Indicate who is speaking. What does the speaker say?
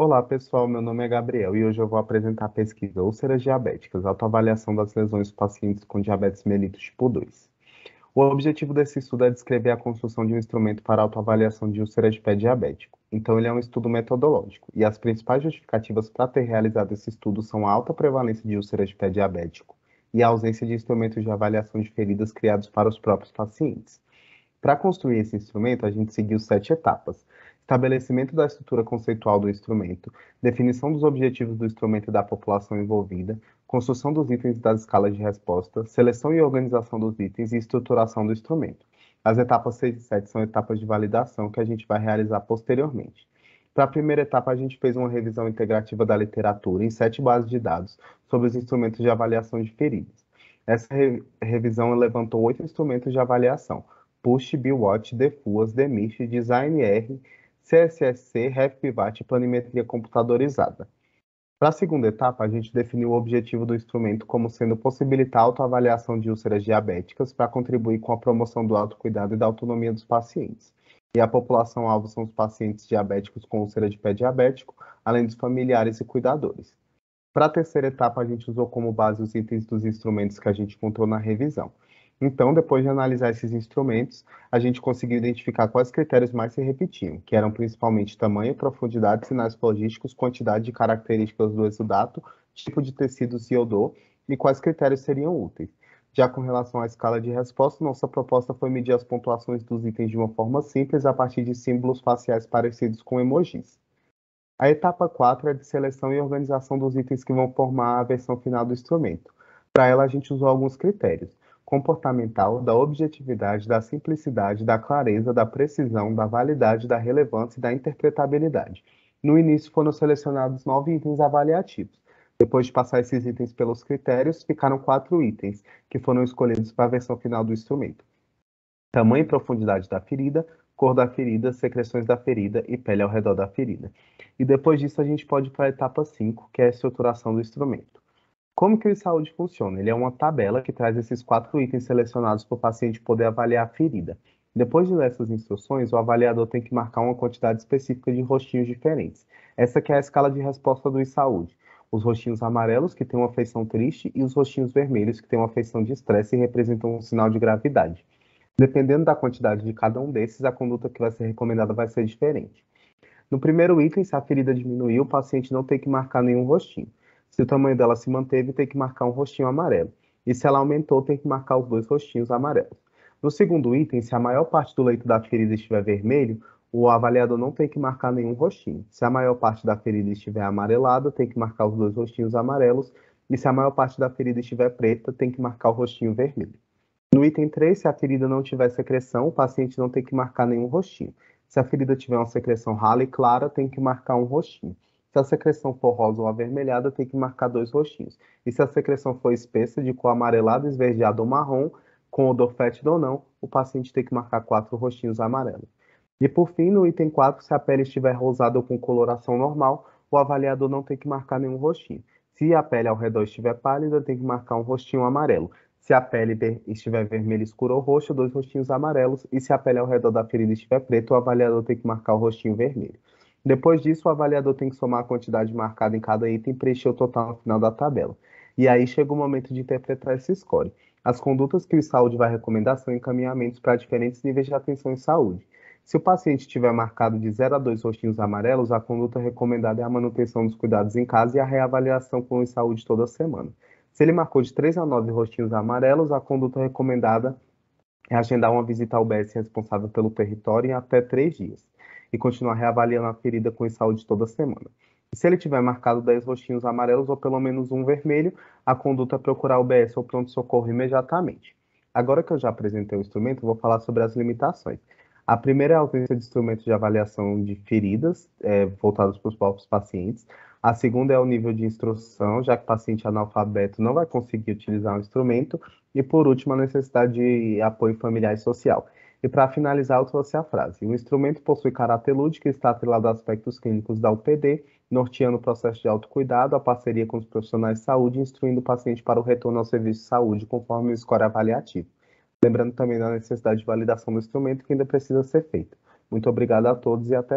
Speaker 1: Olá pessoal, meu nome é Gabriel e hoje eu vou apresentar a pesquisa Úlceras Diabéticas, autoavaliação das lesões dos pacientes com diabetes mellitus tipo 2. O objetivo desse estudo é descrever a construção de um instrumento para autoavaliação de úlceras de pé diabético. Então ele é um estudo metodológico e as principais justificativas para ter realizado esse estudo são a alta prevalência de úlceras de pé diabético e a ausência de instrumentos de avaliação de feridas criados para os próprios pacientes. Para construir esse instrumento, a gente seguiu sete etapas, estabelecimento da estrutura conceitual do instrumento, definição dos objetivos do instrumento e da população envolvida, construção dos itens das escalas de resposta, seleção e organização dos itens e estruturação do instrumento. As etapas 6 e 7 são etapas de validação que a gente vai realizar posteriormente. Para a primeira etapa, a gente fez uma revisão integrativa da literatura em sete bases de dados sobre os instrumentos de avaliação de feridas. Essa re revisão levantou oito instrumentos de avaliação, PUSH, BWatch, DFUAS, DEMISH, R, CSSC, RefPivat e planimetria computadorizada. Para a segunda etapa, a gente definiu o objetivo do instrumento como sendo possibilitar a autoavaliação de úlceras diabéticas para contribuir com a promoção do autocuidado e da autonomia dos pacientes. E a população-alvo são os pacientes diabéticos com úlcera de pé diabético, além dos familiares e cuidadores. Para a terceira etapa, a gente usou como base os itens dos instrumentos que a gente encontrou na revisão. Então, depois de analisar esses instrumentos, a gente conseguiu identificar quais critérios mais se repetiam, que eram principalmente tamanho, profundidade, sinais logísticos, quantidade de características do exudato, tipo de tecidos e odor, e quais critérios seriam úteis. Já com relação à escala de resposta, nossa proposta foi medir as pontuações dos itens de uma forma simples a partir de símbolos faciais parecidos com emojis. A etapa 4 é de seleção e organização dos itens que vão formar a versão final do instrumento. Para ela, a gente usou alguns critérios comportamental, da objetividade, da simplicidade, da clareza, da precisão, da validade, da relevância e da interpretabilidade. No início foram selecionados nove itens avaliativos. Depois de passar esses itens pelos critérios, ficaram quatro itens, que foram escolhidos para a versão final do instrumento. Tamanho e profundidade da ferida, cor da ferida, secreções da ferida e pele ao redor da ferida. E depois disso a gente pode ir para a etapa 5, que é a estruturação do instrumento. Como que o saúde funciona? Ele é uma tabela que traz esses quatro itens selecionados para o paciente poder avaliar a ferida. Depois de ler essas instruções, o avaliador tem que marcar uma quantidade específica de rostinhos diferentes. Essa que é a escala de resposta do saúde. Os rostinhos amarelos, que têm uma feição triste, e os rostinhos vermelhos, que têm uma feição de estresse e representam um sinal de gravidade. Dependendo da quantidade de cada um desses, a conduta que vai ser recomendada vai ser diferente. No primeiro item, se a ferida diminuiu, o paciente não tem que marcar nenhum rostinho. Se o tamanho dela se manteve, tem que marcar um rostinho amarelo. E se ela aumentou, tem que marcar os dois rostinhos amarelos. No segundo item, se a maior parte do leito da ferida estiver vermelho, o avaliador não tem que marcar nenhum rostinho. Se a maior parte da ferida estiver amarelada, tem que marcar os dois rostinhos amarelos. E se a maior parte da ferida estiver preta, tem que marcar o rostinho vermelho. No item 3, se a ferida não tiver secreção, o paciente não tem que marcar nenhum rostinho. Se a ferida tiver uma secreção rala e clara, tem que marcar um rostinho. Se a secreção for rosa ou avermelhada, tem que marcar dois rostinhos. E se a secreção for espessa, de cor amarelada, esverdeada ou marrom, com odor fétido ou não, o paciente tem que marcar quatro rostinhos amarelos. E por fim, no item 4, se a pele estiver rosada ou com coloração normal, o avaliador não tem que marcar nenhum rostinho. Se a pele ao redor estiver pálida, tem que marcar um rostinho amarelo. Se a pele estiver vermelha, escura ou roxa, dois rostinhos amarelos. E se a pele ao redor da ferida estiver preta, o avaliador tem que marcar o rostinho vermelho. Depois disso, o avaliador tem que somar a quantidade marcada em cada item e preencher o total no final da tabela. E aí chega o momento de interpretar esse score. As condutas que o saúde vai recomendar são encaminhamentos para diferentes níveis de atenção em saúde. Se o paciente tiver marcado de 0 a 2 rostinhos amarelos, a conduta recomendada é a manutenção dos cuidados em casa e a reavaliação com o saúde toda semana. Se ele marcou de 3 a 9 rostinhos amarelos, a conduta recomendada é agendar uma visita ao UBS responsável pelo território em até 3 dias e continuar reavaliando a ferida com saúde toda semana. E se ele tiver marcado 10 rostinhos amarelos ou pelo menos um vermelho, a conduta é procurar o BS ou pronto-socorro imediatamente. Agora que eu já apresentei o instrumento, vou falar sobre as limitações. A primeira é a ausência de instrumentos de avaliação de feridas é, voltados para os próprios pacientes. A segunda é o nível de instrução, já que o paciente analfabeto não vai conseguir utilizar o instrumento. E por último, a necessidade de apoio familiar e social. E para finalizar, eu trouxe a frase: o instrumento possui caráter lúdico e está atrelado a aspectos clínicos da UPD, norteando o processo de autocuidado, a parceria com os profissionais de saúde, instruindo o paciente para o retorno ao serviço de saúde, conforme o score avaliativo. Lembrando também da necessidade de validação do instrumento que ainda precisa ser feita. Muito obrigado a todos e até mais.